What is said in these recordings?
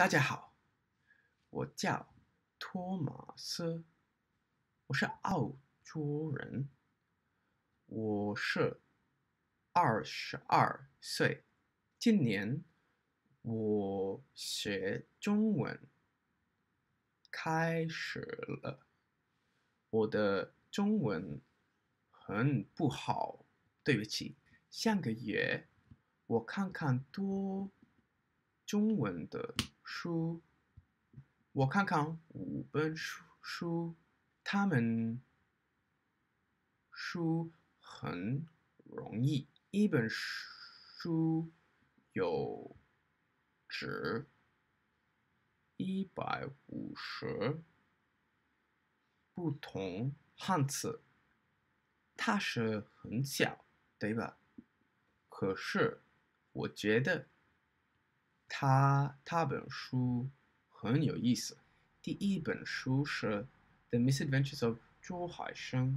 大家好，我叫托马斯，我是澳洲人，我是二十二岁，今年我学中文开始了，我的中文很不好，对不起，上个月我看看多中文的书，我看看五本书书，他们书很容易，一本书有值一百五十不同汉字，它是很小，对吧？可是我觉得他他本书很有意思。第一本书是《The Misadventures of 朱海生》，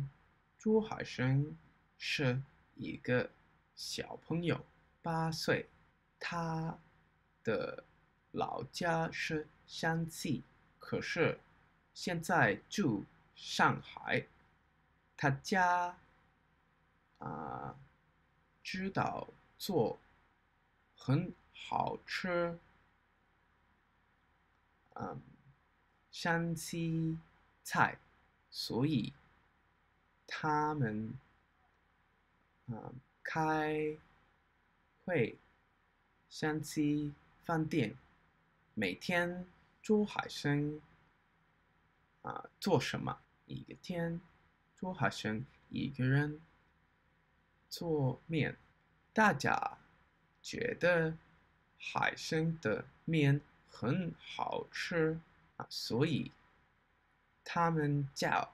朱海生是一个小朋友，八岁，他的老家是山西，可是现在住上海。他家啊、知道做很好吃，嗯，山西菜，所以他们嗯开会山西饭店，每天做海参啊做什么？一个天做海参，一个人做面，大家觉得海参的面很好吃啊，所以他们叫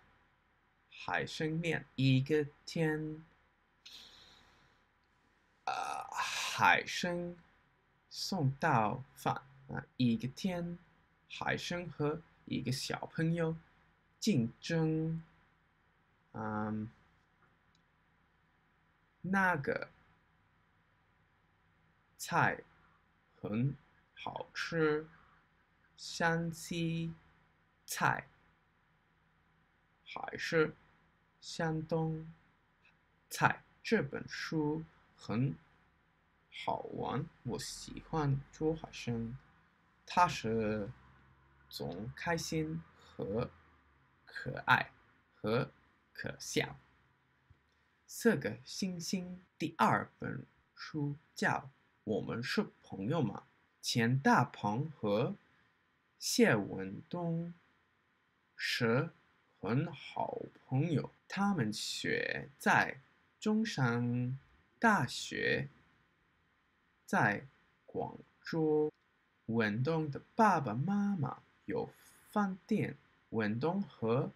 海参面。一个天，啊，海参送到饭啊，一个天，海参和一个小朋友竞争，嗯。那个菜很好吃，山西菜还是山东菜？这本书很好玩，我喜欢做海生，他是总开心和可爱和可笑。四个星星。第二本书叫《我们是朋友吗》，钱大鹏和谢文东是很好朋友，他们学在中山大学，在广州。文东的爸爸妈妈有饭店，文东和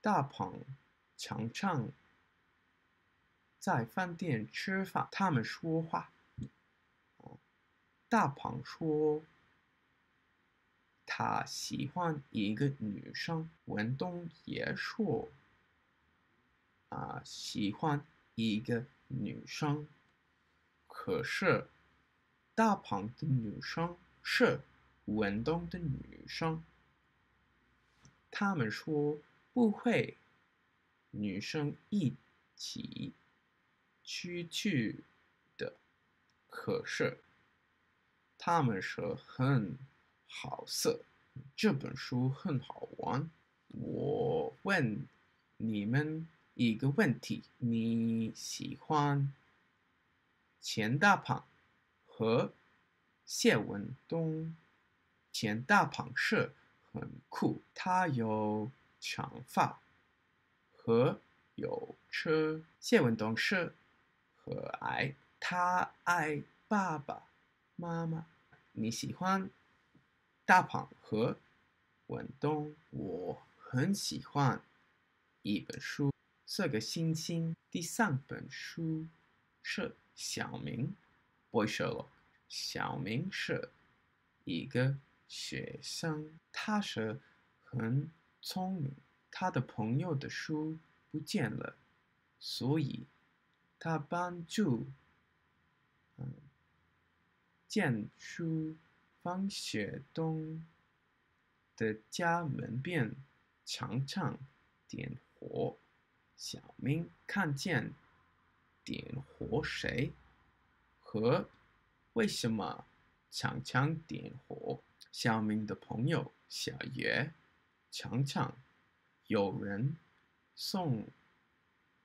大鹏常常。在饭店吃饭，他们说话。大鹏说他喜欢一个女生，文东也说啊喜欢一个女生，可是大鹏的女生是文东的女生。他们说不会，女生一起。出去的，可是他们说很好色。这本书很好玩。我问你们一个问题：你喜欢钱大鹏和谢文东？钱大鹏是很酷，他有长发和有车。谢文东是。可爱，他爱爸爸妈妈。你喜欢大胖和文东？我很喜欢一本书《四个星星》。第三本书是小明，Boy Sherlock。小明是一个学生，他是很聪明。他的朋友的书不见了，所以。他帮助，嗯，建书放学东的家门边常常点火。小明看见点火谁和为什么常常点火？小明的朋友小月常常有人送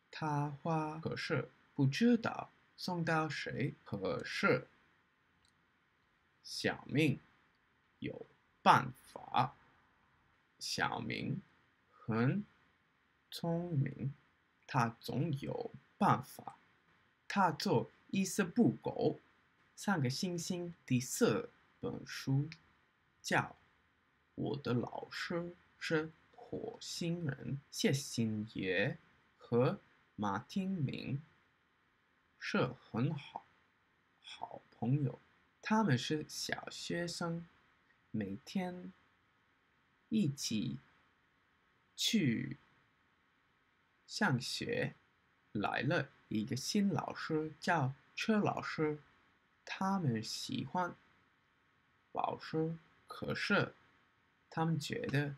他花，可是不知道送到谁。可是小明有办法，小明很聪明。他总有办法。他做一丝不苟。三个星星第四本书叫《我的老师是火星人》。谢星爷和马天明是很好好朋友。他们是小学生，每天一起去。上学来了一个新老师，叫车老师。他们喜欢老师，可是他们觉得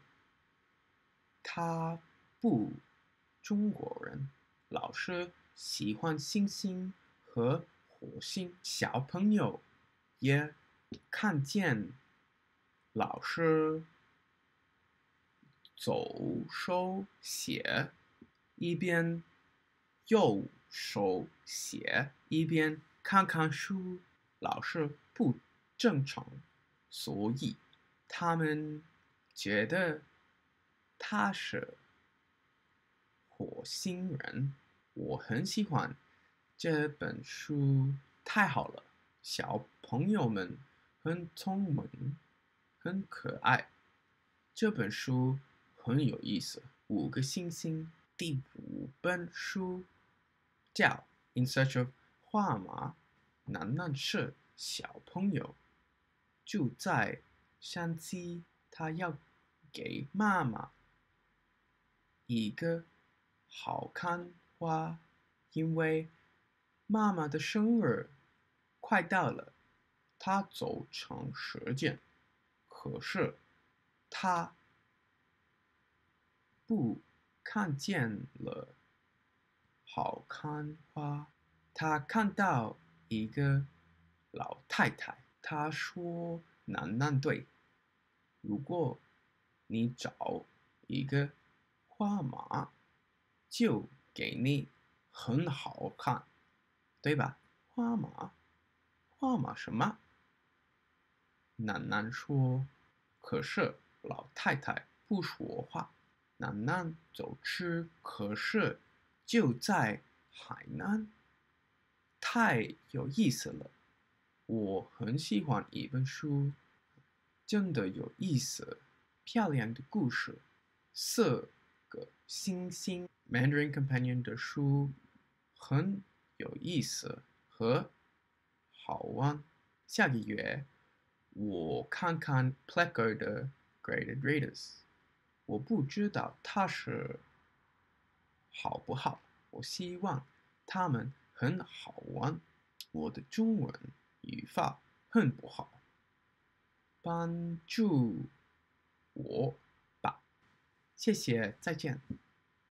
他不中国人。老师喜欢星星和火星，小朋友也看见老师左手写。一边右手写一边看看书，老师不正常，所以他们觉得他是火星人。我很喜欢这本书，太好了，小朋友们很聪明，很可爱。这本书很有意思，五个星星。第五本书叫《In Search of 画马》，楠楠是小朋友，住在山西，他要给妈妈一个好看花，因为妈妈的生日快到了，他走长时间，可是他不。看见了好看花，他看到一个老太太，她说：“楠楠对，如果你找一个花马，就给你很好看，对吧？”花马，花马什么？楠楠说：“可是老太太不说话。”楠楠走吃，可是就在海南，太有意思了。我很喜欢一本书，真的有意思，漂亮的故事，四个星星。Mandarin Companion 的书很有意思和好玩。下个月我看看 Plecker 的 Graded Readers。我不知道他是好不好，我希望他们很好玩。我的中文语法很不好，帮助我吧，谢谢，再见。